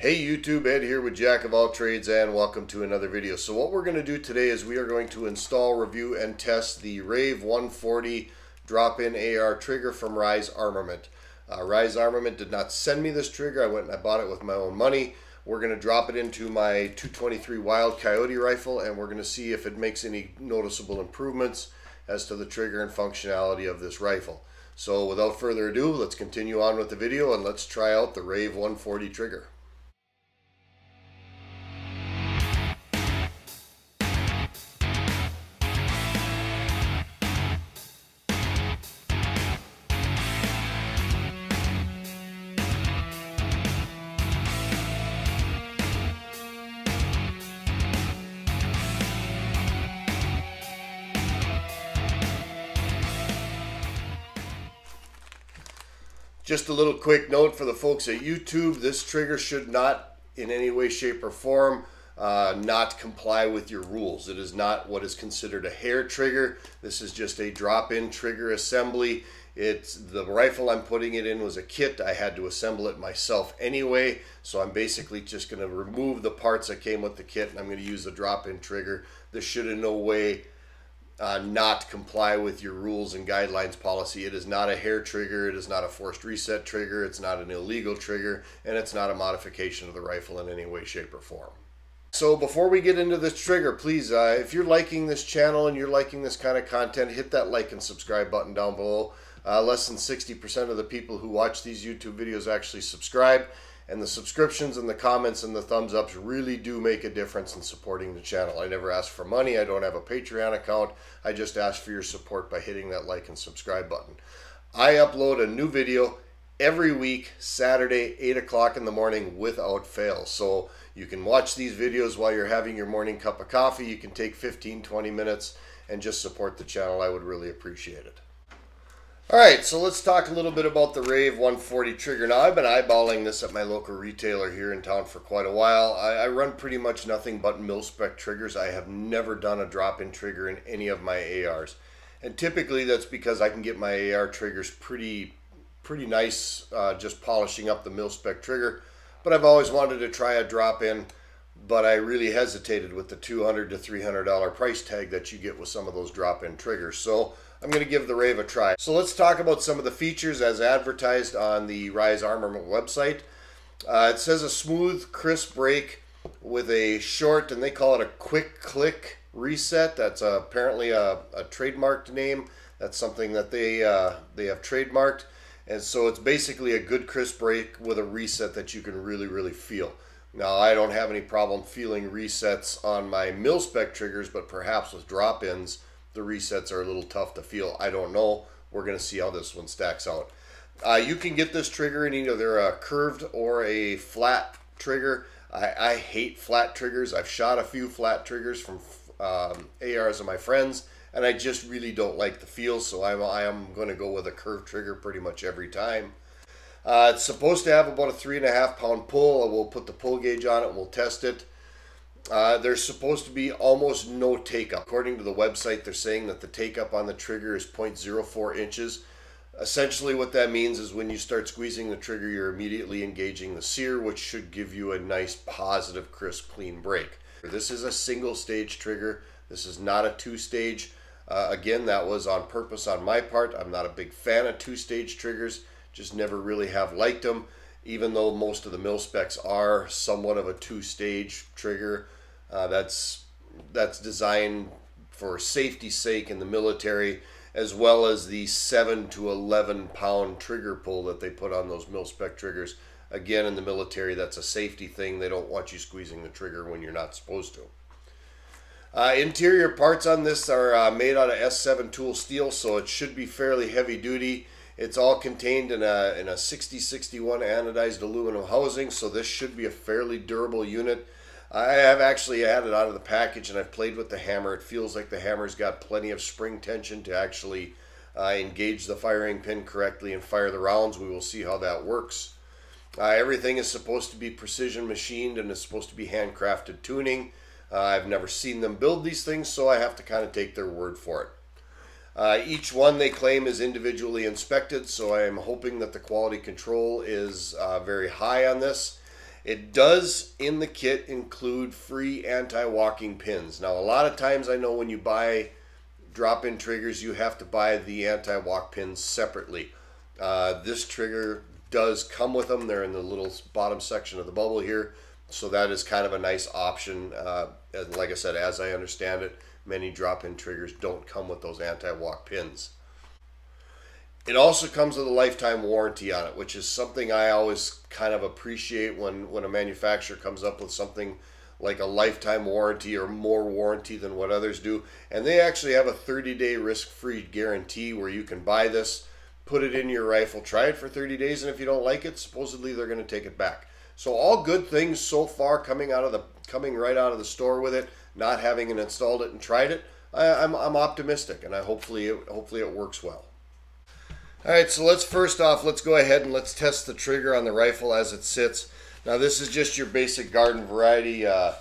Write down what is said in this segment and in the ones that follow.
Hey YouTube, Ed here with Jack of All Trades and welcome to another video. So what we're going to do today is we are going to install, review, and test the Rave 140 drop-in AR trigger from Rise Armament. Uh, Rise Armament did not send me this trigger. I went and I bought it with my own money. We're going to drop it into my 223 Wild Coyote rifle and we're going to see if it makes any noticeable improvements as to the trigger and functionality of this rifle. So without further ado, let's continue on with the video and let's try out the Rave 140 trigger. Just a little quick note for the folks at YouTube, this trigger should not in any way, shape, or form uh, not comply with your rules. It is not what is considered a hair trigger. This is just a drop-in trigger assembly. It's the rifle I'm putting it in was a kit. I had to assemble it myself anyway, so I'm basically just going to remove the parts that came with the kit and I'm going to use the drop-in trigger. This should in no way uh, not comply with your rules and guidelines policy. It is not a hair trigger, it is not a forced reset trigger, it's not an illegal trigger, and it's not a modification of the rifle in any way, shape, or form. So before we get into this trigger, please, uh, if you're liking this channel and you're liking this kind of content, hit that like and subscribe button down below. Uh, less than 60% of the people who watch these YouTube videos actually subscribe and the subscriptions and the comments and the thumbs ups really do make a difference in supporting the channel. I never ask for money. I don't have a Patreon account. I just ask for your support by hitting that like and subscribe button. I upload a new video every week, Saturday, 8 o'clock in the morning without fail. So you can watch these videos while you're having your morning cup of coffee. You can take 15, 20 minutes and just support the channel. I would really appreciate it. All right, so let's talk a little bit about the Rave 140 trigger. Now, I've been eyeballing this at my local retailer here in town for quite a while. I, I run pretty much nothing but mil-spec triggers. I have never done a drop-in trigger in any of my ARs. And typically that's because I can get my AR triggers pretty pretty nice uh, just polishing up the mil-spec trigger. But I've always wanted to try a drop-in, but I really hesitated with the 200 to $300 price tag that you get with some of those drop-in triggers. So I'm going to give the Rave a try. So let's talk about some of the features as advertised on the Rise Armament website. Uh, it says a smooth, crisp break with a short, and they call it a quick click reset. That's uh, apparently a, a, trademarked name. That's something that they uh, they have trademarked, and so it's basically a good crisp break with a reset that you can really really feel. Now I don't have any problem feeling resets on my mil spec triggers, but perhaps with drop-ins the resets are a little tough to feel. I don't know. We're going to see how this one stacks out. Uh, you can get this trigger in either a curved or a flat trigger. I, I hate flat triggers. I've shot a few flat triggers from um, ARs of my friends, and I just really don't like the feel, so I'm, I am going to go with a curved trigger pretty much every time. Uh, it's supposed to have about a three and a half pound pull. We'll put the pull gauge on it. We'll test it. Uh, there's supposed to be almost no take up. According to the website, they're saying that the take up on the trigger is 0.04 inches. Essentially, what that means is when you start squeezing the trigger, you're immediately engaging the sear, which should give you a nice, positive, crisp, clean break. This is a single stage trigger. This is not a two stage. Uh, again, that was on purpose on my part. I'm not a big fan of two stage triggers, just never really have liked them even though most of the mil specs are somewhat of a two-stage trigger. Uh, that's that's designed for safety's sake in the military, as well as the seven to eleven pound trigger pull that they put on those mil spec triggers. Again, in the military, that's a safety thing. They don't want you squeezing the trigger when you're not supposed to. Uh, interior parts on this are uh, made out of S7 tool steel, so it should be fairly heavy duty. It's all contained in a, in a 6061 anodized aluminum housing, so this should be a fairly durable unit. I have actually had it out of the package and I've played with the hammer. It feels like the hammer's got plenty of spring tension to actually uh, engage the firing pin correctly and fire the rounds. We will see how that works. Uh, everything is supposed to be precision machined and is supposed to be handcrafted tuning. Uh, I've never seen them build these things, so I have to kind of take their word for it. Uh, each one they claim is individually inspected, so I am hoping that the quality control is uh, very high on this. It does in the kit include free anti-walking pins. Now a lot of times I know when you buy drop-in triggers you have to buy the anti-walk pins separately. Uh, this trigger does come with them. They're in the little bottom section of the bubble here. So that is kind of a nice option. Uh, like I said, as I understand it, many drop-in triggers don't come with those anti-walk pins. It also comes with a lifetime warranty on it, which is something I always kind of appreciate when, when a manufacturer comes up with something like a lifetime warranty or more warranty than what others do. And they actually have a 30 day risk free guarantee where you can buy this, put it in your rifle, try it for 30 days, and if you don't like it, supposedly they're going to take it back. So all good things so far coming out of the coming right out of the store with it, not having installed it and tried it. I, am I'm, I'm optimistic, and I hopefully it, hopefully it works well. All right, so let's first off, let's go ahead and let's test the trigger on the rifle as it sits. Now this is just your basic garden variety uh,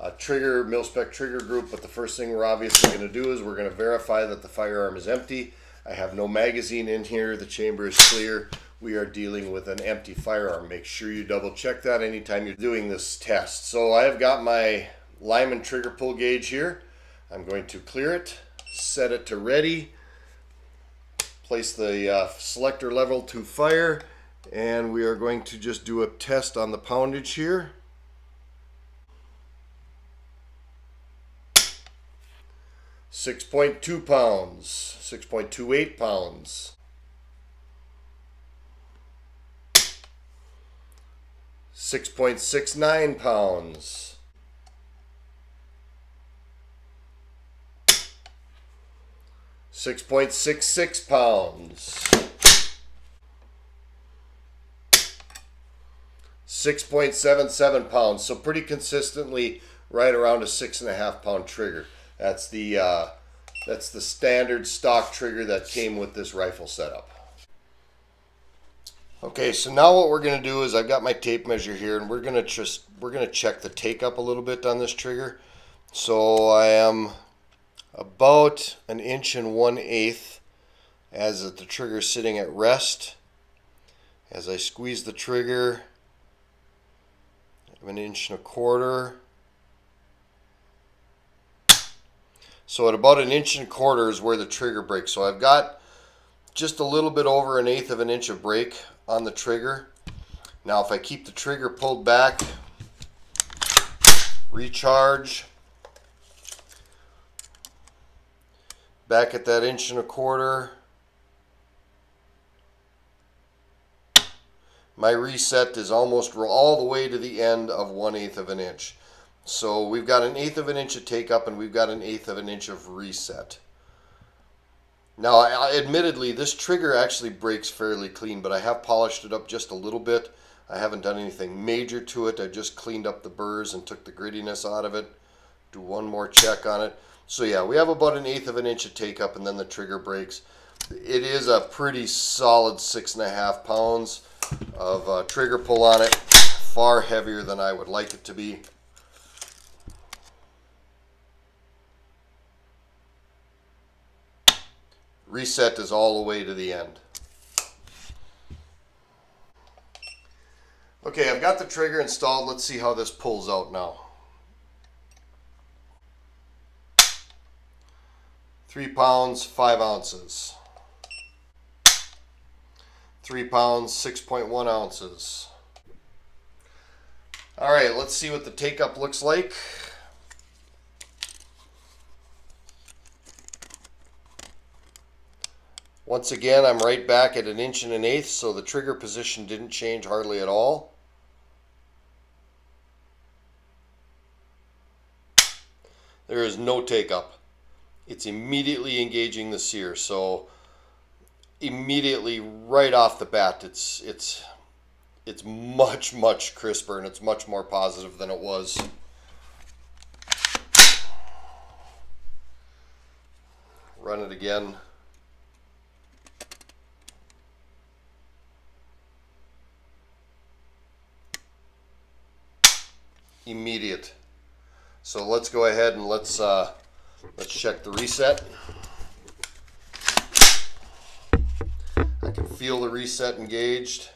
uh, trigger, mil-spec trigger group, but the first thing we're obviously going to do is we're going to verify that the firearm is empty. I have no magazine in here, the chamber is clear. We are dealing with an empty firearm. Make sure you double check that anytime you're doing this test. So I have got my Lyman trigger pull gauge here. I'm going to clear it, set it to ready, place the uh, selector level to fire and we are going to just do a test on the poundage here. Six point two pounds, six point two eight pounds. Six point six nine pounds. 6.66 pounds. 6.77 pounds. So pretty consistently right around a six and a half pound trigger. That's the uh, that's the standard stock trigger that came with this rifle setup. Okay, so now what we're gonna do is I've got my tape measure here, and we're gonna just we're gonna check the take up a little bit on this trigger. So I am about an inch and one eighth as the trigger is sitting at rest. As I squeeze the trigger, an inch and a quarter. So at about an inch and a quarter is where the trigger breaks. So I've got just a little bit over an eighth of an inch of break on the trigger. Now if I keep the trigger pulled back, recharge, back at that inch and a quarter. My reset is almost all the way to the end of one eighth of an inch. So we've got an eighth of an inch of take up and we've got an eighth of an inch of reset. Now, I, admittedly, this trigger actually breaks fairly clean, but I have polished it up just a little bit. I haven't done anything major to it. I just cleaned up the burrs and took the grittiness out of it. Do one more check on it. So yeah, we have about an eighth of an inch of take up and then the trigger breaks. It is a pretty solid six and a half pounds of uh, trigger pull on it. Far heavier than I would like it to be. Reset is all the way to the end. Okay, I've got the trigger installed. Let's see how this pulls out now. Three pounds, five ounces. Three pounds, 6.1 ounces. All right, let's see what the take up looks like. Once again, I'm right back at an inch and an eighth, so the trigger position didn't change hardly at all. There is no take up it's immediately engaging the sear. So immediately right off the bat, it's it's it's much much crisper and it's much more positive than it was. Run it again. Immediate. So let's go ahead and let's uh, Let's check the reset. I can feel the reset engaged.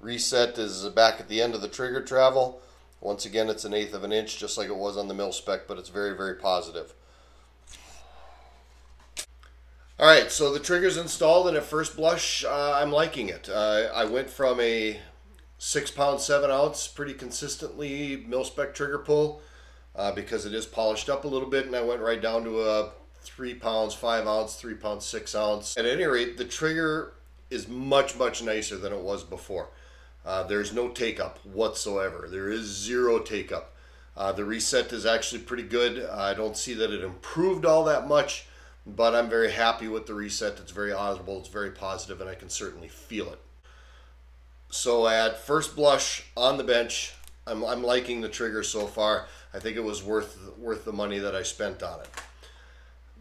Reset is back at the end of the trigger travel. Once again, it's an eighth of an inch, just like it was on the mil spec, but it's very, very positive. All right, so the trigger's installed, and at first blush, uh, I'm liking it. Uh, I went from a six pound, seven ounce, pretty consistently mil spec trigger pull uh, because it is polished up a little bit, and I went right down to a three pounds, five ounce, three pounds, six ounce. At any rate, the trigger is much, much nicer than it was before. Uh, there's no take up whatsoever. There is zero take up. Uh, the reset is actually pretty good. I don't see that it improved all that much, but I'm very happy with the reset. It's very audible, it's very positive, and I can certainly feel it. So at first blush on the bench, I'm, I'm liking the trigger so far. I think it was worth worth the money that I spent on it.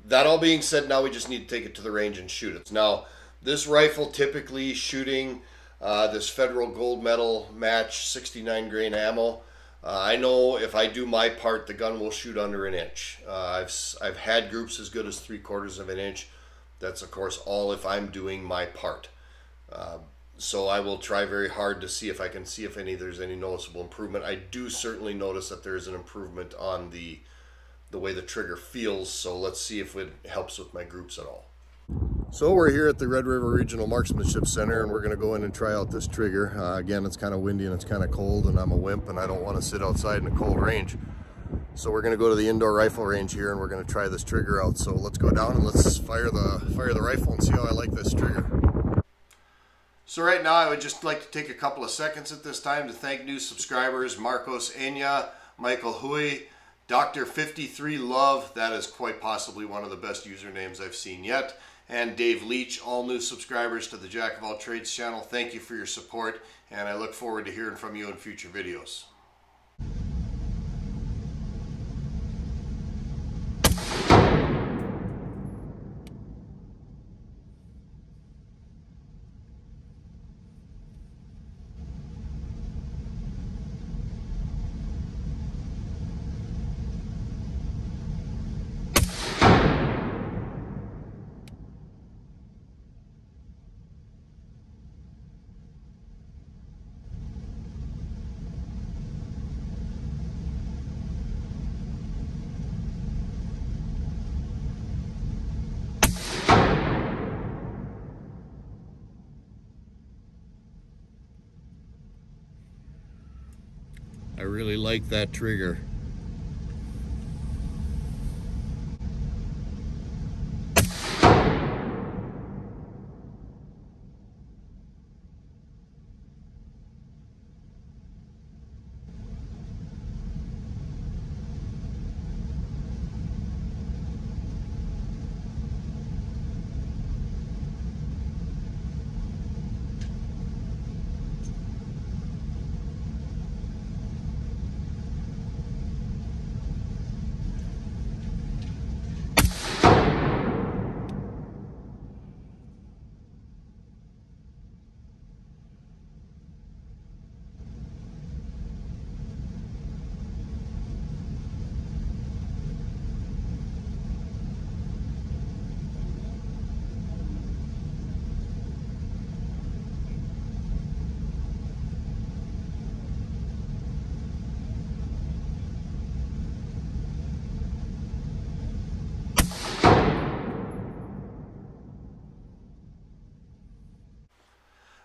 That all being said, now we just need to take it to the range and shoot it. Now, this rifle typically shooting uh, this federal gold medal match 69 grain ammo. Uh, I know if I do my part, the gun will shoot under an inch. Uh, I've, I've had groups as good as three quarters of an inch. That's, of course, all if I'm doing my part. So I will try very hard to see if I can see if any there's any noticeable improvement. I do certainly notice that there is an improvement on the the way the trigger feels. So let's see if it helps with my groups at all. So we're here at the Red River Regional Marksmanship Center and we're going to go in and try out this trigger. Uh, again, it's kind of windy and it's kind of cold and I'm a wimp and I don't want to sit outside in a cold range. So we're going to go to the indoor rifle range here and we're going to try this trigger out. So let's go down and let's fire the fire the rifle and see how I like this trigger. So right now I would just like to take a couple of seconds at this time to thank new subscribers Marcos Enya, Michael Hui, Dr. 53 Love, that is quite possibly one of the best usernames I've seen yet, and Dave Leach, all new subscribers to the Jack of All Trades channel. Thank you for your support, and I look forward to hearing from you in future videos. Really like that trigger.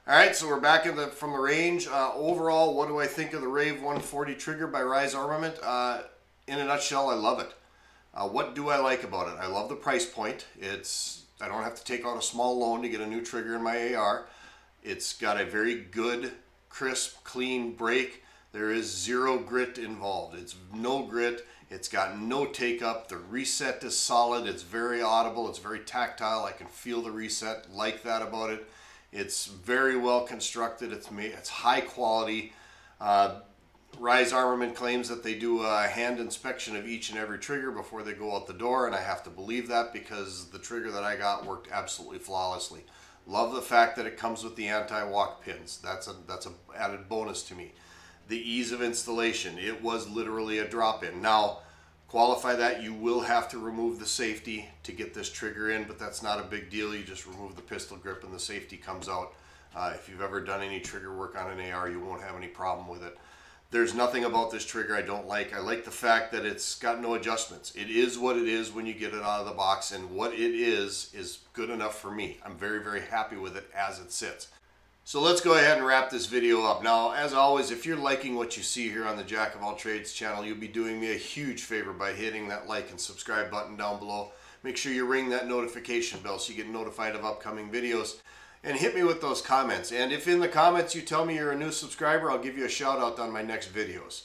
All right, so we're back in the, from the range. Uh, overall, what do I think of the Rave 140 trigger by Rise Armament? Uh, in a nutshell, I love it. Uh, what do I like about it? I love the price point. It's I don't have to take out a small loan to get a new trigger in my AR. It's got a very good, crisp, clean break. There is zero grit involved. It's no grit. It's got no take up. The reset is solid. It's very audible. It's very tactile. I can feel the reset. Like that about it. It's very well constructed. It's made, it's high quality. Uh, Rise Armament claims that they do a hand inspection of each and every trigger before they go out the door, and I have to believe that because the trigger that I got worked absolutely flawlessly. Love the fact that it comes with the anti-walk pins. That's a that's a added bonus to me. The ease of installation. It was literally a drop-in. Now, qualify that, you will have to remove the safety to get this trigger in, but that's not a big deal. You just remove the pistol grip and the safety comes out. Uh, if you've ever done any trigger work on an AR, you won't have any problem with it. There's nothing about this trigger I don't like. I like the fact that it's got no adjustments. It is what it is when you get it out of the box, and what it is is good enough for me. I'm very, very happy with it as it sits. So let's go ahead and wrap this video up. Now, as always, if you're liking what you see here on the Jack of All Trades channel, you'll be doing me a huge favor by hitting that like and subscribe button down below. Make sure you ring that notification bell so you get notified of upcoming videos and hit me with those comments. And if in the comments you tell me you're a new subscriber, I'll give you a shout out on my next videos.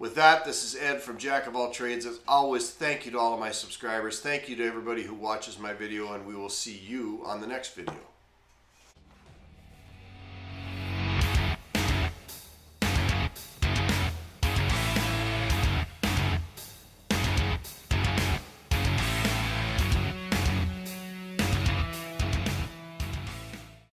With that, this is Ed from Jack of All Trades. As always, thank you to all of my subscribers. Thank you to everybody who watches my video, and we will see you on the next video.